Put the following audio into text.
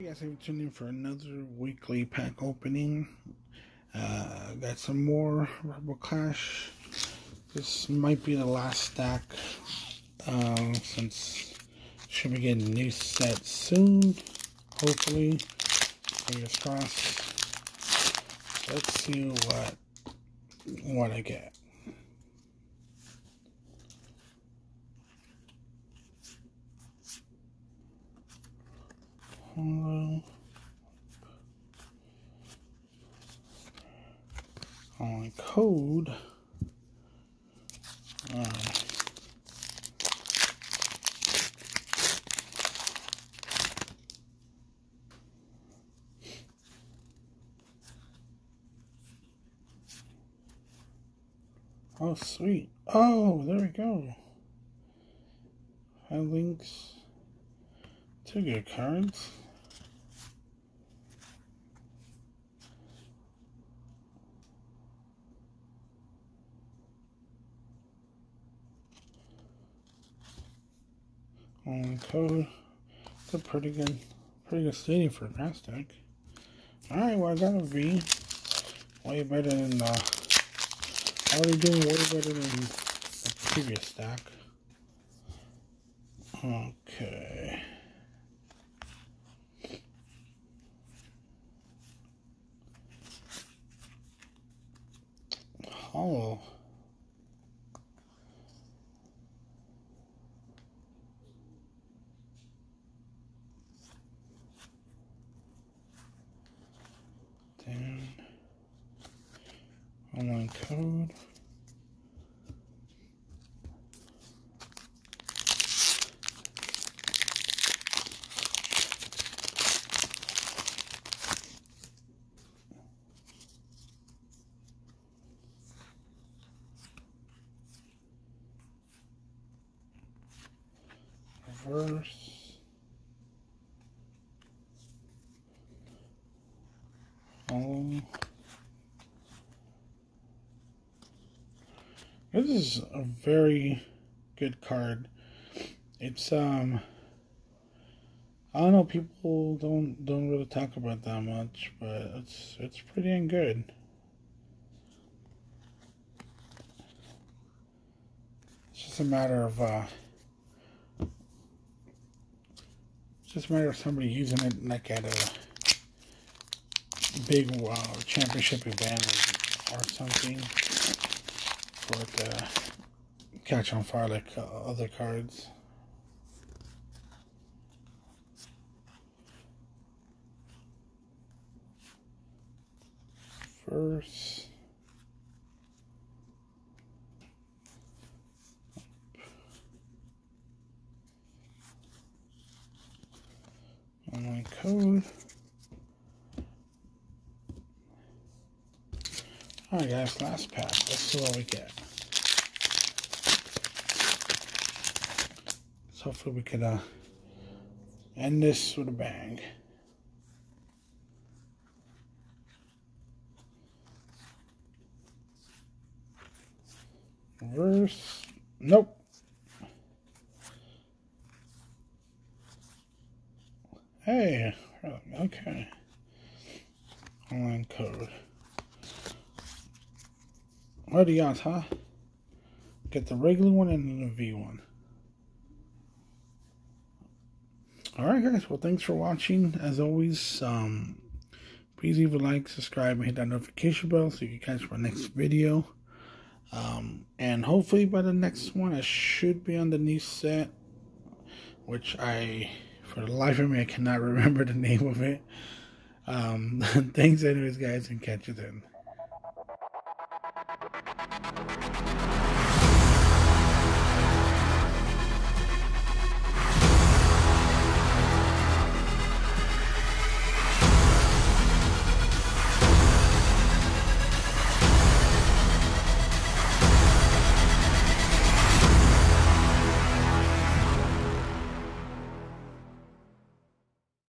Hey guys, I'm tuning in for another weekly pack opening. Uh, got some more Rebel Clash. This might be the last stack uh, since should be getting a new set soon. Hopefully, fingers crossed. Let's see what what I get. On code. Uh, oh, sweet. Oh, there we go. Five links. Two good cards. Code. It's a pretty good pretty good stadium for grass deck. Alright, well I got a V. Way better than uh already doing way better than the previous stack. Okay. hollow. Online code. This is a very good card. It's um I don't know people don't don't really talk about that much, but it's it's pretty and good. It's just a matter of uh just a matter of somebody using it like at a big uh, championship event or something for it to catch on fire like uh, other cards. First. online code. Alright guys, last pack. Let's see what we get. So hopefully we can uh, end this with a bang. Reverse. Nope. Hey, okay. Online code. Got, huh? Get the regular one and the V one. Alright guys, well thanks for watching. As always, um, please leave a like, subscribe, and hit that notification bell so you can catch my next video. Um, and hopefully by the next one I should be on the new set, which I for the life of me, I cannot remember the name of it. Um, thanks, anyways, guys, and catch you then.